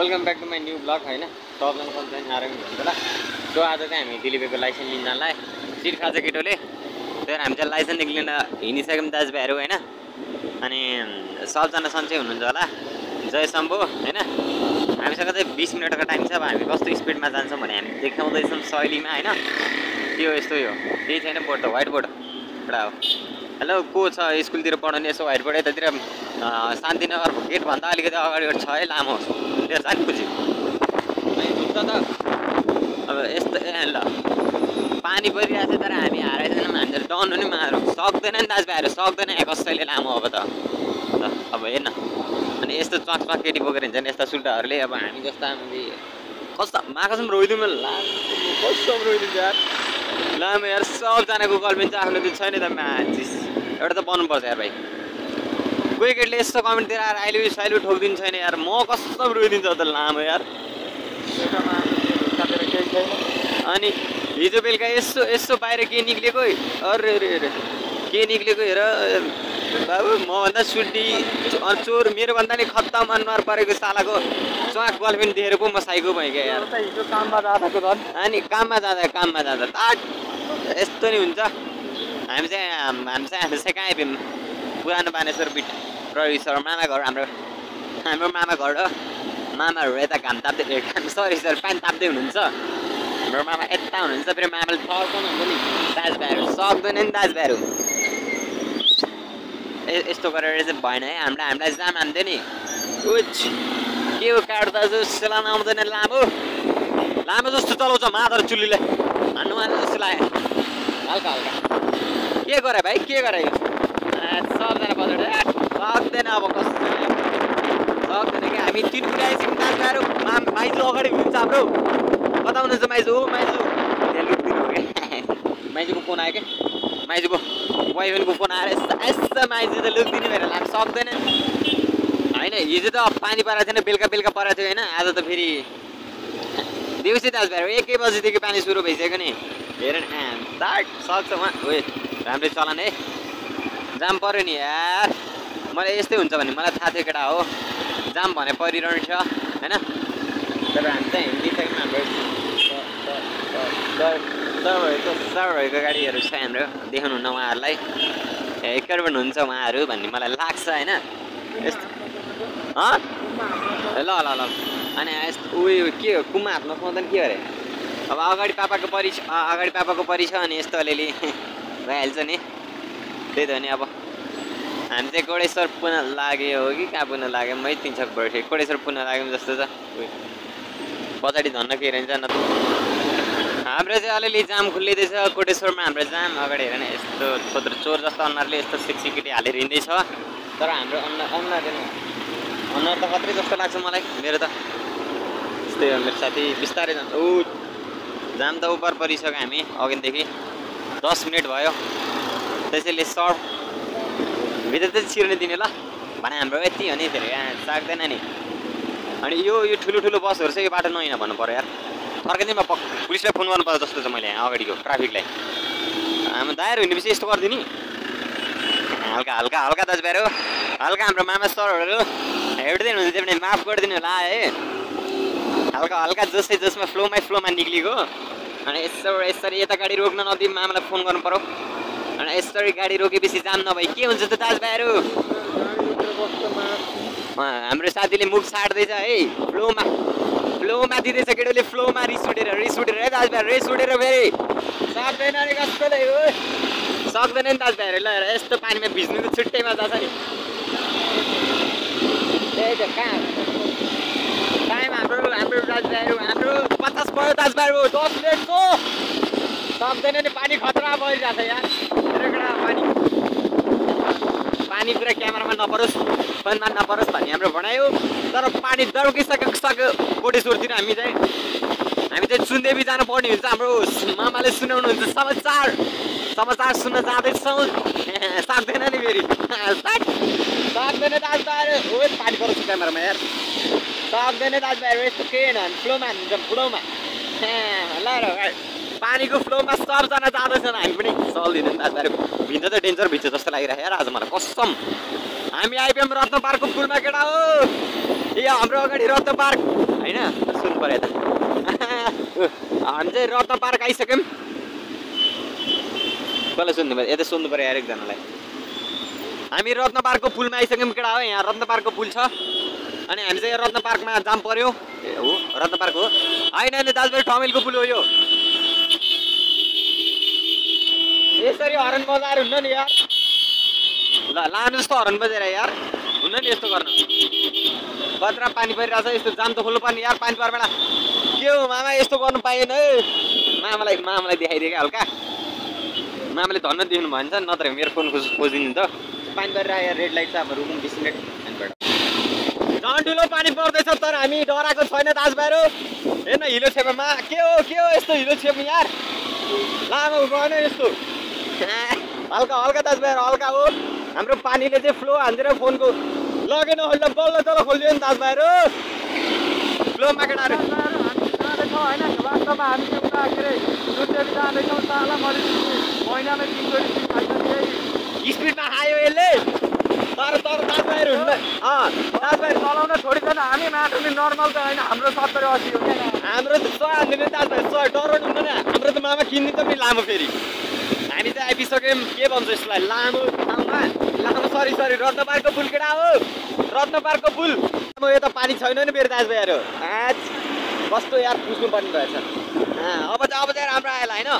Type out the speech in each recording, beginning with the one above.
Welcome back to my new blog होइन? सबजना आएर पनि हुन्छ ल सो आज चाहिँ हामी दिलीपीको लाइसेन्स लिन जानलाई सिट खान्छ केटोले। त्यही भएर हामी चाहिँ लाइसेन्स निक्लिन हिँडिसक्यौँ दाजुभाइहरू होइन? अनि सबजना सन्चै हुनुहुन्छ होला। जय शम्भु होइन? हामीसँग चाहिँ बिस मिनटको टाइम छ। अब हामी कस्तो स्पिडमा जान्छौँ भने हामी देखाउँदैछौँ शैलीमा होइन? त्यो यस्तो यो केही छैन बोर्ड त व्हाइट बोर्ड एउटा हो। हेलो को छ स्कुलतिर पढाउने यसो व्हाइट बोर्ड यतातिर शान्तिनगरको गेटभन्दा अलिकति अगाडि छ है लामो। त्यो जाने बुझ्यो त अब यस्तो ल। पानी परिरहेको छ तर हामी हारेको छैनौँ हामी त डन्नु नि मार। सक्दैन नि दाजुभाइहरू सक्दैन। कसैले लामो अब त। ल अब हेर्न। अनि यस्तो चक चक केटी बोकेर हिँड्छन् यस्ता सुल्टाहरूले अब हामी जस्ता हामीले कस्तो माखसम्म रोइदिउँ लामो कस्तो रोइदिन्छ यार। लामो यार सबजनाको चाहिँ आफ्नो त्यो छैन त मान्छेस एउटा त बन्नुपर्छ यार भाइ। कोही केटीले यस्तो कमेन्टतिर आएर अहिले साइलो ठोकिदिनु छैन यार। म कस्तो रोइदिन्छ त लामो यार। अनि हिजो बेलुका यसो यसो बाहिर के निक्लेको? अरे अरे अरे। के निक्लेको हेर बाबु मभन्दा सुल्टी अँ, चोर मेरोभन्दा नि खत्तम अनुहार परेको सालाको च्वाक गर्लफ्रेन्ड देखेर पो म साइको भएँ क्या यार। हिजो काममा जाँदाको अनि काममा जाँदा काममा जाँदा ताट यस्तो नि हुन्छ। हामी चाहिँ हाम- चाहिँ हामी चाहिँ कहाँ आइपुग्यौँ? पुरानो बानेश्वर बिट प्रवेशर मामा घर हाम्रो हाम्रो मामा घर हो। मामाहरू यता घाम ताप्दै सरी सर पानी ताप्दै हुनुहुन्छ। हाम्रो मामा यता हुनुहुन्छ फेरि मामाले फर्काउनु हुन्छ नि। दाजुभाइहरू सक्दैन नि दाजुभाइहरू। यस्तो गरेर चाहिँ भएन है हामीलाई हामीलाई जाम हान्थ्यो नि। उच के हो काठ दाजु सेलान आउँदैन लामो। लामो जस्तो चलाउँछ मादर चुल्लीलाई। हान्नु मार्नु जस्तो लाग्यो। हल्का हल्का। के गरे भाइ के गरे यो सबजना सक्दैन अब कस्तो सक्दैन कि हामी तिन आइसक्यौँ दाजुभाइहरू माम माइजू अगाडि हुनुहुन्छ हाम्रो कता हुनुहुन्छ माइजू माइजू हो क्या माइजूको फोन आयो क्या माइजूको वाइफनको फोन आएर यस्तो यस्तो माइजू त लुकिदिनु भएर हामी सक्दैन होइन हिजो त पानी परेको थिएन बेलुका बेलुका परेको थियो होइन आज त फेरि देउसी दाजुभाइहरू एकै बजीदेखि पानी सुरु भइसक्यो नि हेर आ, दाट सक्छ उहाँ ओए राम्रै चलान है। जाम पऱ्यो नि यार। मलाई यस्तै हुन्छ भने मलाई थाहा थियो केटा हो। जाम भने परिरहने छ होइन तर हामी चाहिँ हिँडिसक्यौँ हाम्रो सरहरूको सरहरूको गाडीहरू छ हाम्रो। देखाउनुहुन्न उहाँहरूलाई। एकरबाट हुन्छ उहाँहरू भन्ने मलाई लाग्छ होइन यस्तो। ल ल ल। अनि यस्तो उयो के हो? कुमा हातमा पाउँदैन के अरे? अब अगाडि पापाको परि छ अगाडि पापाको परि छ अनि यस्तो अलिअलि भइहाल्छ नि। त्यही त नि अब। हामी चाहिँ कोडेश्वर पुनः लाग्यो हो कि? कहाँ पुनः लाग्यो? मै तिन छक भइसक्यो कोडेश्वर पुनः लाग्यौँ जस्तो छ। पछाडि धन्न के रहन्छ न हाम्रो चाहिँ अलिअलि जाम खुल्लिँदैछ कोटेश्वरमा हाम्रो जाम अगाडि हेर न यस्तो छोत्र चोर जस्तो अनुहारले यस्तो सिक्सिकेटी हालेर हिँड्दैछ। तर हाम्रो अनुहार अनुहार अनुहार त कत्रै जस्तो लाग्छ मलाई। मेरो त। त्यस्तै हो मेरो साथी। बिस्तारै जान्छ। ऊ जाम त उपर परिसक्यो हामी अघिदेखि दस मिनट भयो। त्यसैले सर्ट भित्र चाहिँ छिर्ने दिने ल। भने हाम्रो यति हो नि फेरि यहाँ नि। अनि यो यो ठुलो ठुलो बसहरू चाहिँ यो बाटो नहिँड भन्नु पऱ्यो यार। फर्किँदैमा प पुलिसलाई फोन गर्नु पर्छ जस्तो छ मैले यहाँ अगाडिको ट्राफिकलाई। हाम्रो दायाँहरू हिँडेपछि यस्तो गरिदिनु हल्का हल्का हल्का दाजुभाइहरू। हल्का हाम्रो मामा सरहरू। हेर्दै हुनुहुन्छ भने माफ गरिदिनु होला है। हल्का हल्का जसै जसमा फ्लोमा फ्लोमा निक्लिएको अनि यसो यसरी यता गाडी रोक्न नदिउँ मामालाई फोन गर्नु पऱ्यो अनि यसरी गाडी रोकेपछि जाम नभए के हुन्छ त दाजुभाइहरू? हाम्रो साथीले मुख साट्दैछ है फ्लोमा फ्लोमा दिँदैछ केटोले फ्लोमा रिस उठेर रिस उठेर है दाजुभाइ रिस उठेर फेरि। सक्दैन नि कस्तोले हो सक्दैन नि दाजुभाइहरू ल यस्तो पानीमा भिज्नु त छुट्टैमा जान्छ नि। त्यही त कहाँ? टाइम हाम्रो हाम्रो दाजुभाइहरू हाम्रो पचास भयो दाजुभाइहरू दस मिनटको। सक्दैन नि पानी खतरा परिरहेको छ हेर केटा पानी। पानी पुरा क्यामेरामा नपरोस् फोनमा नपरोस् भन्ने हाम्रो भनायो तर पानी दर्किसकेको सक्यो कोटेश्वरतिर हामी चाहिँ हामी चाहिँ सुनदेवी जानुपर्ने हुन्छ। हाम्रो मामाले सुनाउनुहुन्छ समाचार। समाचार सुन्न जाँदैछौँ। सक्दैन नि फेरि। सट। सक्दैन दाजुभाइहरू ओ पानी परोस् क्यामेरामा यार सक्दैन दाजुभाइहरू यस्तो केही होइन फ्लोमा हान्छ फ्लोमा ल पानीको फ्लोमा सबजना जाँदैछन् हामी पनि चल्दिँदैन दाजुभाइहरू भिन्छ त डेन्जर भिन्छ जस्तो लागिरहेको यार आज मलाई कसम। हामी आइपुग्यौँ रत्न पार्कको पुलमा केटा हो ए हाम्रो अगाडि रत्न पार्क। होइन सुन्नु पऱ्यो त हामी चाहिँ रत्न पार्क आइसक्यौँ कसलाई सुन्नु पऱ्यो यता सुन्नु पऱ्यो यार एकजनालाई हामी रत्न पार्कको पुलमा आइसक्यौँ केटा हो यहाँ रत्न पार्कको पुल छ। अनि हामी चाहिँ रत्न पार्कमा जाम पऱ्यो ए हो रत्न पार्क हो। होइन होइन दाजुभाइ ठमेलको पुल हो यो। यसरी हरन बजाएर हुन्न नि यार। ल लानु जस्तो हरन बजेर यार। हुन्न नि यस्तो गर्नु। कत्रा पानी परिरहेछ यस्तो जाम त खोल्नु पर्ने यार पानी पर्छ बेला के हो मामा यस्तो गर्नु पाइएन है। मामालाई मामालाई देखाइदियो क्या हल्का। मामाले धन्न देख्नु भन्छ नत्र मेरो फोन खोज खोजिदिनु त। पानी परिरहेको यार रेड लाइट छ हाम्रो रुम बिस मिनट ठुलो पानी पर्दैछ तर हामी डराएको छैन दाजुभाइहरू हेर्न हिलो छेपामा। के हो के हो यस्तो हिलो छेप यार? लामो गएन यस्तो। हल्का हल्का दाजुभाइहरू हल्का हो। हाम्रो पानीले चाहिँ फ्लो हान्दिएर फोनको लगेन होला बल्ल तल खोलिदियो नि दाजुभाइहरू फ्लोमा केटाहरू होइन वास्तवमा हामी के अरे जाँदैछौँ महिनामै स्पिडमा आयो यसले। तर तर दाजुभाइहरू हुन्न अँ दाजुभाइहरू चलाउन छोडिँदैन हामी माटो नर्मल त होइन हाम्रो सत्तरी असी हो हाम्रो त सय हान्दिने दाजुभाइ सय डराउनु हुँदैन। हाम्रो त मामा किनिदिन्छ पनि लामो फेरि। हामी चाहिँ आइपुगिसक्यौँ के भन्छ यसलाई लामो ठाउँमा लामो सरी सरी रत्न पार्कको पुल केटा हो। रत्न पार्कको पुल। अब यो त पानी छैन नि मेरो दाजुभाइहरू। आज कस्तो यार पुस्नु पर्ने रहेछ अब चाहिँ अब चाहिँ राम्रो आएला होइन।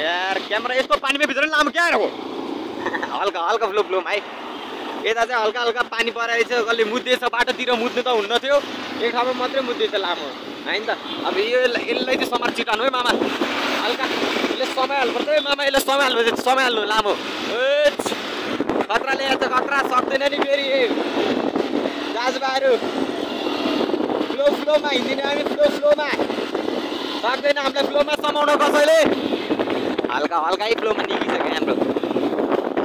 यार क्यामेरा यस्तो पानीमा भित्र लामो क्या हो। हल्का हल्का फ्लो फ्लोमा है। यता चाहिँ हल्का हल्का पानी चाहिँ कसले मुद्दैछ बाटोतिर मुद्नु त हुन्न थियो एक ठाउँमा मात्रै मुद्दैछ लामो होइन त? अब यो यसलाई चाहिँ समार चिटाउनु है मामा। हल्का यसले समय हाल्नुपर्छ है मामा। यसले समय हाल्नु समय हाल्नु लामो। खतराले चाहिँ खतरा सक्दैन नि फेरि। दाजुभाइहरू फ्लो फ्लोमा हिँडिदिने हामी फ्लो फ्लोमा। सक्दैन हामीलाई फ्लोमा समाउन कसैले। हल्का हल्कै फ्लोमा निस्किसक्यो हाम्रो।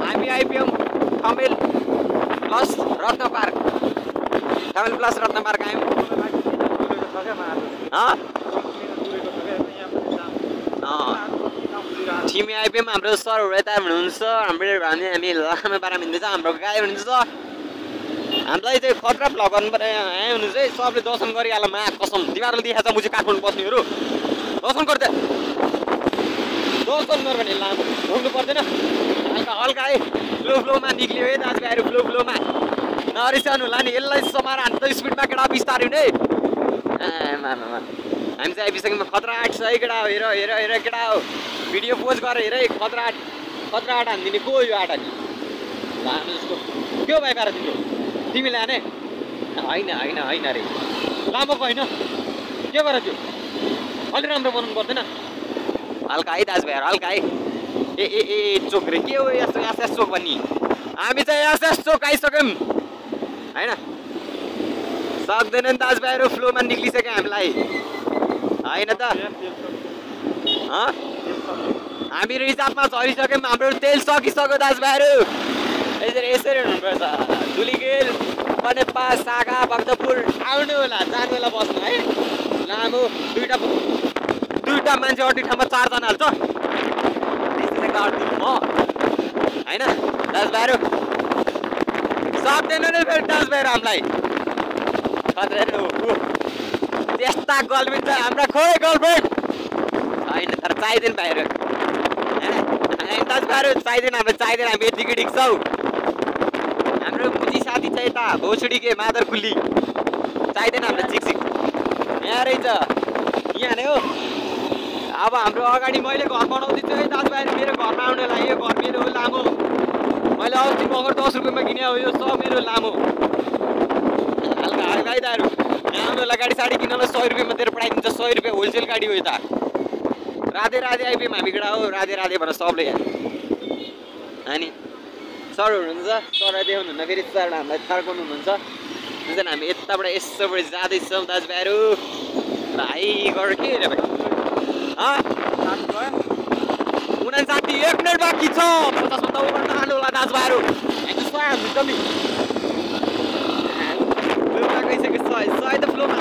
हामी आइपुग्यौँ कमेल प्लस रत्न पार्क कमेल प्लस रत्न पार्क आयौँ तिमी आइपुग्यौँ हाम्रो सरहरू यता हुनुहुन्छ हाम्रो हामी हामी लामा पारा हिँड्दैछ हाम्रो गाई हुनुहुन्छ। हामीलाई चाहिँ खतरा भ्लग गर्नु पर्यो यहाँ हुनुहुन्छ है सबले दर्शन गरिहाल मा कसम। तिमीहरूले देखाएको छ म चाहिँ काठमाडौँ बस्नेहरू। दर्शन गर्दै दर्शन गर्यो भने लामो घुम्नु पर्दैन। हल्का है फ्लो फ्लोमा निक्लियो है दाजुभाइहरू फ्लो फ्लोमा नरिसाउनु होला नि यसलाई समाएर हामी त स्पिडमा केटा बिस्तारै हुने ए मामा मा हामी चाहिँ आइपुगिसक्यौँ खतरा आठ छ है केटा हो हेर हेर हेर केटा हो भिडियो पोज गरेर हेर है खतरा आठ खतरा आठ हानिदिने को यो आँटा नि लानु जस्तो के भाइ पारा तिम्रो तिमीले हाने होइन होइन होइन अरे लामोको होइन के गर त्यो अलि राम्रो बनाउनु पर्दैन हल्का है दाजुभाइहरू हल्का है ए ए ए चोक रे। के हो यस्तो एसएस चोक भन्ने? हामी चाहिँ एसएस चोक आइसक्यौँ। होइन? सक्दैन नि दाजुभाइहरू फ्लोमा निक्लिसक्यो हामीलाई। होइन त। हामी रिजर्भमा झरिसक्यौँ हाम्रो तेल सकिसक्यो दाजुभाइहरू यसरी यसरी हुनुपर्छ। धुलीगेल बनेपा सागा भक्तपुर आउनु होला जानु होला बस्नु है? लामो दुइटा दुइटा मान्छे अर्टी ठाउँमा चारजना हाल्छ। गरिदिनु म होइन दाजुभाइहरू सक्दैन नि फेरि दाजुभाइहरू हामीलाई। त्यस्ता गर्लफ्रेन्ड छ हाम्रा खोइ गर्लफ्रेन्ड होइन तर चाहिँदैन भाइहरू होइन दाजुभाइहरू चाहिँदैन हाम्रो चाहिँदैन हामी यतिकै डिक्छौँ हाम्रो मुजी साथी छ यता भोसडी के मादर खुल्ली चाहिँदैन हाम्रो चिक चिक यहाँ रहेछ यहाँ नै हो। अब हाम्रो अगाडि मैले घर बनाउँदैछु है दाजुभाइहरू मेरो घरमा आउनेलाई यो घर मेरो लामो। मैले अस्ति मगर दस रुपियाँमा किने हो यो सब मेरो लामो। हल्का हल्का है दाहरू आउनुलाई गाडी साडी किन्नलाई सय रुपियाँमा दिएर पठाइदिन्छ सय रुपियाँ होलसेल गाडी हो यता राधे राधे आइपुग्यौँ हामी केटा हो राधे राधे भनेर सबले यहाँ अनि सर हुनुहुन्छ? सर देखाउनुहुन्न फेरि सर हामीलाई फर्काउनु हुनुहुन्छ त्यसैले हामी यताबाट यसोबाट जाँदैछौँ दाजुभाइहरू। भाइ गरेर के भाइ? उनासाठी एक मिनट बाँकी छ पचास भन्दा ओभर नहाल्नु होला दाजुभाइहरू नि फ्लोमा गइसक्यो सय सय त फ्लोमा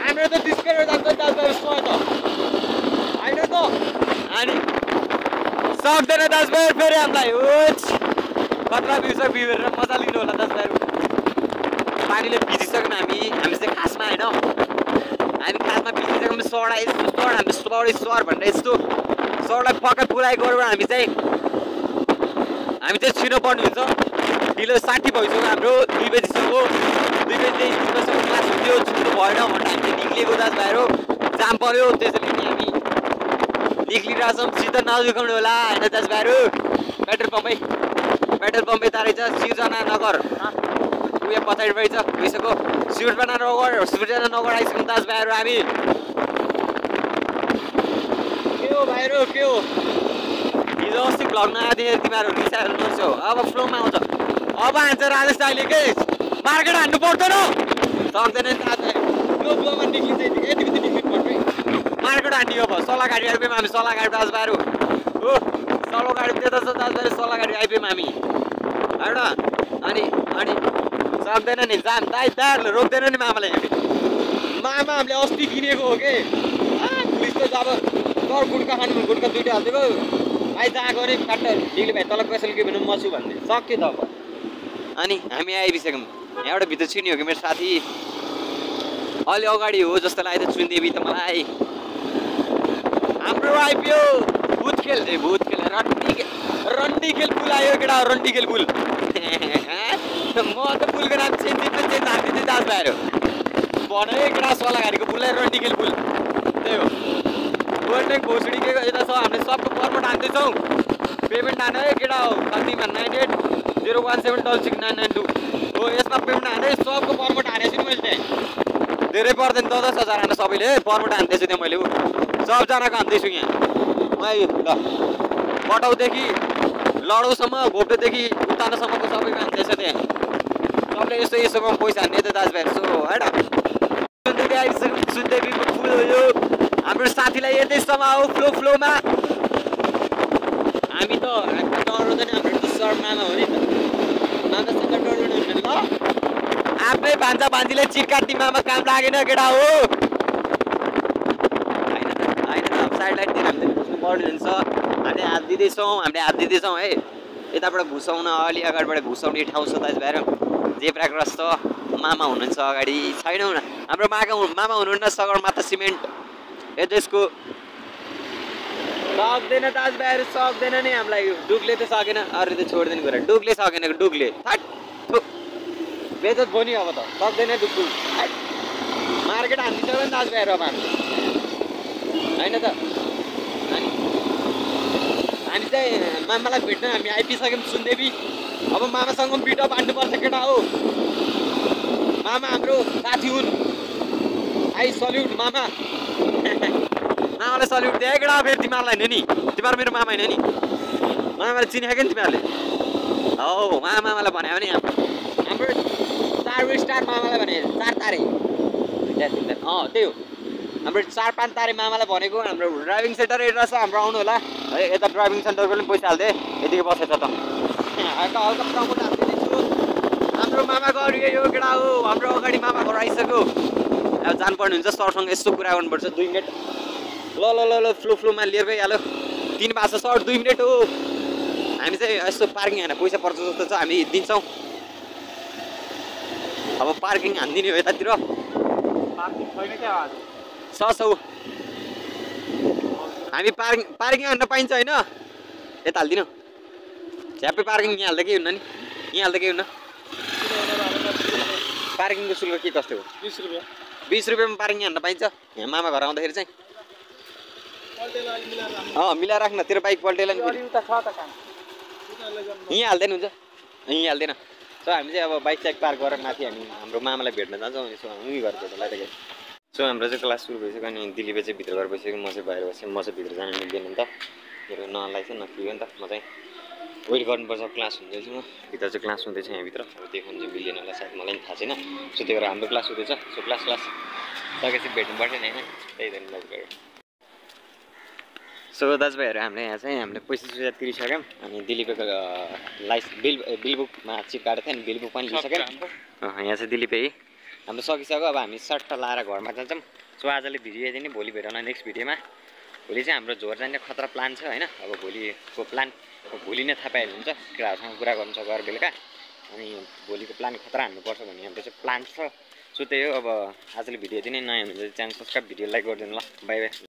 हाम्रो त डिस्केर जान्छ दाजुभाइहरू सय त होइन त अनि सक्दैन दाजुभाइहरू फेरि हामीलाई होस् खतरा हेरेर मजा लिनु होला दाजुभाइहरू पानीले भिजिसक्यौँ हामी हामी चाहिँ खासमा होइन हामी खासमा भिजिसक्यौँ सडा यस्तो सड हामी सडै सर भनेर यस्तो सरलाई पक्कै पुराइ गऱ्यो हामी चाहिँ हामी चाहिँ छिटो पर्ने हुन्छ ढिलो साठी भइसक्यो हाम्रो दुई बजीसम्म दुई बजी क्लास हुन्थ्यो छिटो भएन भनेर हामी निक्लिएको दाजुभाइहरू जाम पऱ्यो त्यसैले हामी निक्लिरहेछौँ सिधै नजुकाउनु होला होइन दाजुभाइहरू पेट्रोल पम्पै पेट्रोल पम्प यता रहेछ सिर्जना नगर उयो पछाडि रहेछ गइसक्यो सिर्जना नगर सिर्जना नगर आइसक्यौँ दाजुभाइहरू हामी के हो भाइहरू के हो हिजो अस्ति भ्लग नआएको तिमीहरू रिसा हेर्नुहोस् हो अब फ्लोमा आउँछ अब हान्छ राजेश दाइले के मार्केट हान्नु पर्दैन सक्दैन नि फ्लो फ्लोमा निक्लिन्छ यति यति निक्लिनु पर्छ मार्केट हान्ने अब सल्लाह गाडी आइपुग्यौँ हामी सल्लाह गाडी दाजुभाइहरू हो सल्लाह गाडी त्यता छ दाजुभाइहरू सल्लाह गाडी आइपुग्यौँ हामी होइन अनि अनि सक्दैन नि जाम दाइ दाइहरूले रोक्दैन नि मामाले। मामा हामीले अस्ति किनेको हो कि? पुलिस त अब तर गुड्का खानु भने गुड्का दुइटा हालिदिएको। भाइ जहाँ गऱ्यो काट्ट डिग्री भाइ तल कसैले के भन्नु मछु भन्ने सक्यो त अब। अनि हामी आइपुगिसक्यौँ यहाँबाट भित्र चिन्यो कि मेरो साथी? अलि अगाडि हो जस्तो लाग्यो त चुनदेवी त मलाई। हाम्रो आइपियो भूत खेल ए भूत खेल रन्डी खेल रन्डी खेल पुल आयो केटा रन्डी खेल पुल? म त पुलको नाम चेन्ज चेन्ज हालिदिँदै दाजुभाइहरू भन है केटा सल्लाहघारीको पुललाई रन्डी खेल पुल। त्यही हो। घोसडी के यता छ हामीले सबको पर्मट हान्दैछौँ पेमेन्ट हान है केटा हो? कतिमा? Nine eight zero one seven double six nine nine two. हो यसमा पेमेन्ट हाने सबको पर्मट हानेको छु मैले त्यहाँ। धेरै पर्दैन दस दस हजार हान सबैले पर्मट हान्दैछु त्यहाँ मैले ऊ सबजनाको हान्दैछु यहाँ। ल बटाउदेखि लडौसम्म घोप्टोदेखि उतानोसम्मको सबैको हान्दैछ त्यहाँ। सबले यस्तो यस्तोमा पैसा हान्ने त दाजुभाइहरू सो होइन सुन्दै आइसक्यो सुन्दैको फुल हो यो हाम्रो साथीलाई यतैसम्म आऊ फ्लो फ्लोमा हामी त हामी डराउँदैन हाम्रो सर मामा हो नि त मामासँग डराउनु हुँदैन ल आफ्नै भान्जा भान्जीले चिट काट्ने मामा काम लागेन केटा हो होइन होइन साइड लाइटतिर हामीले बुझ्नु पर्ने हुन्छ हामीले हात दिँदैछौँ हामीले हात दिँदैछौँ है यताबाट घुसाउन अलि अगाडिबाट घुसाउने ठाउँ छ दाजुभाइहरू छ मामा हुनुहुन्छ अगाडि छैन हुन हाम्रो मागा मामा हुनुहुन्न सगरमाथा सिमेन्ट। यसको सक्दैन दाजुभाइहरू सक्दैन नि हामीलाई। डुकले त सकेन। अरू त छोड्दैन कुरा। डुकले सकेन डुकले थट! थु। बेचत भयो नि अब त। सक्दैन थट। मार्केट हानिदिन्छ नि दाजुभाइहरू अब हामीले होइन त। हामी चाहिँ मामालाई भेट्न हामी आइपुगिसक्यौँ सुन्देवी अब मामासँग पनि बिटअप हान्नुपर्छ केटा हो। मामा हाम्रो साथी हुन्। आई सल्युट मामा। मामालाई सल्युट दिए केटा फेरि तिमीहरूलाई होइन नि। तिमीहरू मेरो मामा होइन नि। मामालाई चिनेको नि तिमीहरूले? हौ मामा मामालाई भन्यो भने हाम्रो चार स्टार मामालाई भने चार तारे। अँ त्यही हो। हाम्रो चार पाँच तारे मामालाई भनेको हाम्रो ड्राइभिङ सेन्टर यता छ हाम्रो आउनु होला। है यता ड्राइभिङ सेन्टरको पनि पैसा हाल्दे। यतिकै बसेछ त। हल्का हल्का प्रमोट हालिदिँदैछु हाम्रो मामाको अरू यो केटा हो हाम्रो अगाडि मामा घर आइसक्यो अब जानुपर्ने हुन्छ सरसँग यस्तो कुरा गर्नुपर्छ दुई मिनट। ल ल ल ल फ्लो फ्लोमा लिएर गइहाल्यो तिन भाषा सर दुई मिनट हो। हामी चाहिँ यस्तो पार्किङ होइन पैसा पर्छ जस्तो छ हामी दिन्छौँ। अब पार्किङ हानिदिने हो यतातिर। पार्किङ छैन क्या छ सौ हामी पार्किङ पार्किङ हान्न पाइन्छ होइन? यता हालिदिनु। झ्याप्पै पार्किङ यहाँ हाल्दा केही हुन्न नि यहाँ हाल्दा केही हुन्न पार्किङको शुल्क के कस्तो हो बिस रुपियाँ बिस रुपियाँमा पार्किङ हान्न पाइन्छ यहाँ मामा घर आउँदाखेरि चाहिँ। अँ मिलाएर राख्न तेरो बाइक पल्टेला नि यहीँ हाल्दैन हुन्छ यहीँ हाल्दैन सो हामी चाहिँ अब बाइक साइक पार्क गरेर माथि हामी हाम्रो मामालाई भेट्न जान्छौँ यसो उही घर भेट्नलाई त गयो सो हाम्रो चाहिँ क्लास सुरु भइसक्यो अनि दिलीपे चाहिँ भित्र गएर बसिसक्यो म चाहिँ बाहिर बसेँ म चाहिँ भित्र जानु मिल्दैन नि त मेरो नलाइ चाहिँ नकियो नि त म चाहिँ वेट गर्नुपर्छ क्लास हुँदैछु। भित्र चाहिँ क्लास हुँदैछ यहाँभित्र। अब देखाउनु चाहिँ मिल्दैन होला सायद मलाई पनि थाहा छैन। सो त्यही भएर हाम्रो क्लास हुँदैछ। So class class. सकेपछि भेट्नु पर्छ नि होइन? त्यही भएर दाजुभाइहरू सो दाजुभाइहरू हामीले यहाँ चाहिँ हामीले पैसा सुइसा तिरिसक्यौँ। अनि दिलीपको लाइस बिल बिल बुकमा चिप काटेको थियो अनि बिल बुक पनि लिइसक्यौँ यहाँ चाहिँ दिलीपे। हाम्रो सकिसक्यो। अब हामी सट्ट लाएर घरमा जान्छौँ। सो आजले भिडियो यति नै भोलि भेटौँ नेक्स्ट भिडियोमा। भोलि चाहिँ हाम्रो झोर जाने खतरा प्लान छ होइन? अब भोलिको प्लान अब भोलि नै थाहा पाइहाल्नुहुन्छ। केटाहरूसँग कुरा गर्नु छ गएर बेलुका। अनि भोलिको प्लान खतरा हान्नुपर्छ भन्ने हाम्रो चाहिँ प्लान छ। सो हो अब आजले भिडियो यति नै। नयाँ हुनुहुन्छ च्यानल सब्सक्राइब भिडियो लाइक गरिदिनु ल। Bye bye.